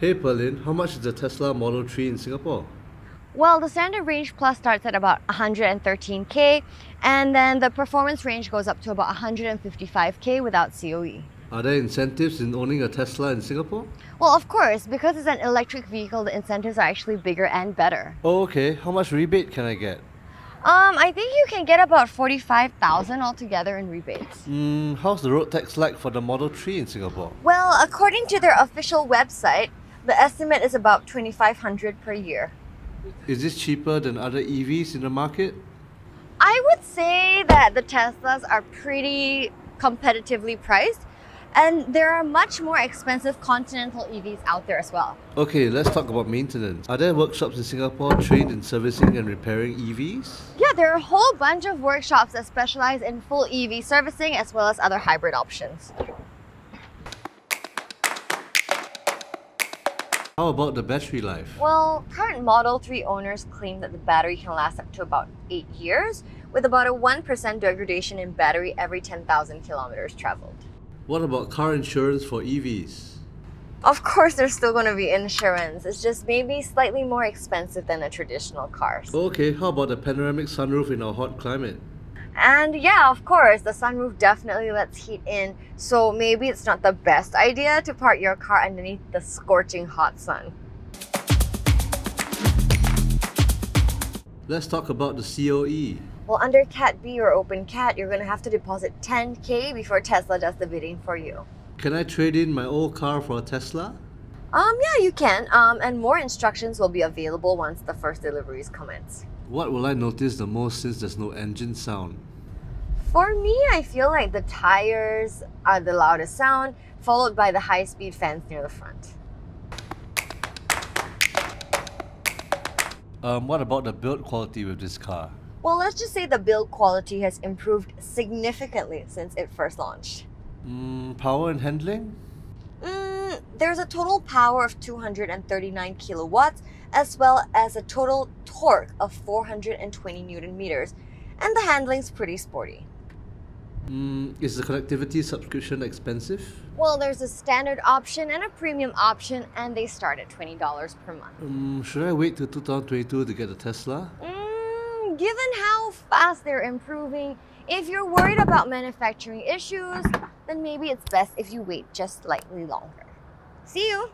Hey Perlin, how much is the Tesla Model 3 in Singapore? Well, the standard range plus starts at about 113k, and then the performance range goes up to about 155k without COE. Are there incentives in owning a Tesla in Singapore? Well, of course, because it's an electric vehicle, the incentives are actually bigger and better. Oh, okay. How much rebate can I get? Um, I think you can get about 45,000 altogether in rebates. Hmm, how's the road tax like for the Model 3 in Singapore? Well, according to their official website, the estimate is about 2500 per year. Is this cheaper than other EVs in the market? I would say that the Teslas are pretty competitively priced and there are much more expensive Continental EVs out there as well. Okay, let's talk about maintenance. Are there workshops in Singapore trained in servicing and repairing EVs? Yeah, there are a whole bunch of workshops that specialize in full EV servicing as well as other hybrid options. How about the battery life? Well, current Model 3 owners claim that the battery can last up to about 8 years, with about a 1% degradation in battery every 10,000 kilometers traveled. What about car insurance for EVs? Of course, there's still going to be insurance. It's just maybe slightly more expensive than a traditional car. Okay, how about the panoramic sunroof in our hot climate? And yeah, of course, the sunroof definitely lets heat in, so maybe it's not the best idea to park your car underneath the scorching hot sun. Let's talk about the COE. Well, under Cat B or Open Cat, you're going to have to deposit 10k before Tesla does the bidding for you. Can I trade in my old car for a Tesla? Um, yeah, you can. Um, and more instructions will be available once the first deliveries commence. What will I notice the most since there's no engine sound? For me, I feel like the tires are the loudest sound, followed by the high-speed fans near the front. Um, what about the build quality with this car? Well, let's just say the build quality has improved significantly since it first launched. Mm, power and handling? Mm, there's a total power of 239 kilowatts, as well as a total torque of 420 newton meters, and the handling's pretty sporty. Mm, is the connectivity subscription expensive? Well, there's a standard option and a premium option, and they start at $20 per month. Um, should I wait till 2022 to get a Tesla? Mm, given how fast they're improving, if you're worried about manufacturing issues, then maybe it's best if you wait just slightly longer. See you!